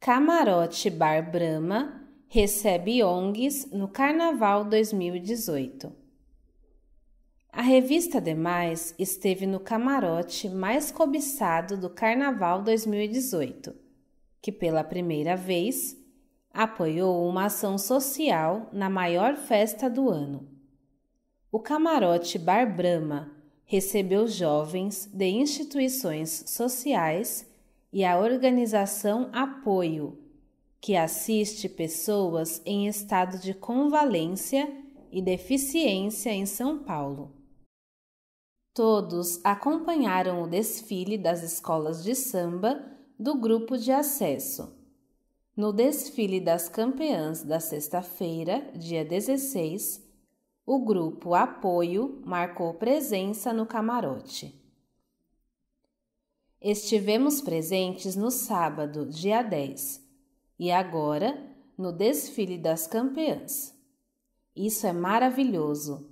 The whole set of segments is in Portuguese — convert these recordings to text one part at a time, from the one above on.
Camarote Bar Brahma recebe ONGs no Carnaval 2018. A revista Demais esteve no camarote mais cobiçado do Carnaval 2018, que pela primeira vez apoiou uma ação social na maior festa do ano. O camarote Bar Brahma recebeu jovens de instituições sociais e a organização Apoio, que assiste pessoas em estado de convalência e deficiência em São Paulo. Todos acompanharam o desfile das escolas de samba do grupo de acesso. No desfile das campeãs da sexta-feira, dia 16, o grupo Apoio marcou presença no camarote. Estivemos presentes no sábado, dia 10, e agora no desfile das campeãs. Isso é maravilhoso.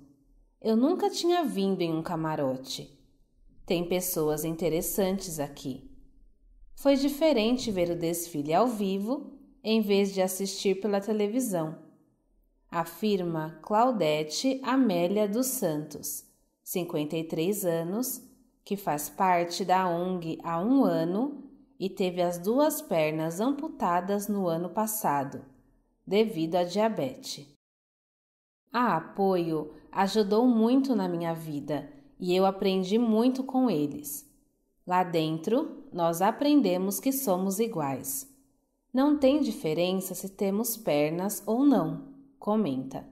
Eu nunca tinha vindo em um camarote. Tem pessoas interessantes aqui. Foi diferente ver o desfile ao vivo em vez de assistir pela televisão. Afirma Claudete Amélia dos Santos, 53 anos que faz parte da ONG há um ano e teve as duas pernas amputadas no ano passado, devido à diabetes. A apoio ajudou muito na minha vida e eu aprendi muito com eles. Lá dentro, nós aprendemos que somos iguais. Não tem diferença se temos pernas ou não, comenta.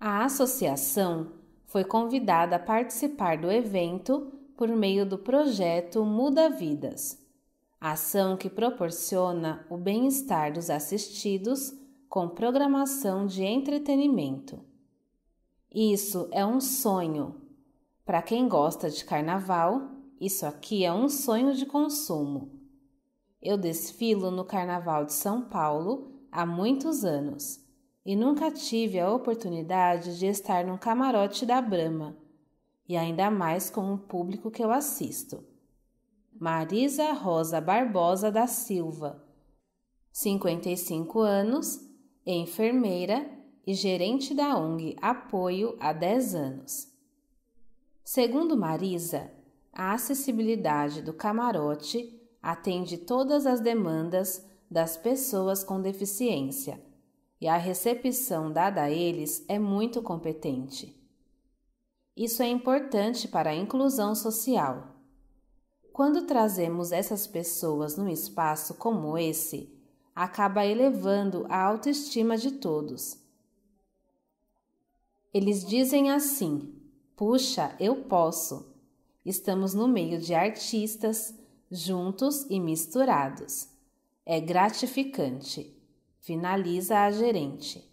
A associação foi convidada a participar do evento por meio do projeto Muda Vidas, ação que proporciona o bem-estar dos assistidos com programação de entretenimento. Isso é um sonho. Para quem gosta de carnaval, isso aqui é um sonho de consumo. Eu desfilo no Carnaval de São Paulo há muitos anos e nunca tive a oportunidade de estar num camarote da Brahma e ainda mais com o público que eu assisto. Marisa Rosa Barbosa da Silva, 55 anos, enfermeira e gerente da ONG Apoio há 10 anos. Segundo Marisa, a acessibilidade do camarote atende todas as demandas das pessoas com deficiência e a recepção dada a eles é muito competente. Isso é importante para a inclusão social. Quando trazemos essas pessoas num espaço como esse, acaba elevando a autoestima de todos. Eles dizem assim: puxa, eu posso. Estamos no meio de artistas, juntos e misturados. É gratificante. Finaliza a gerente.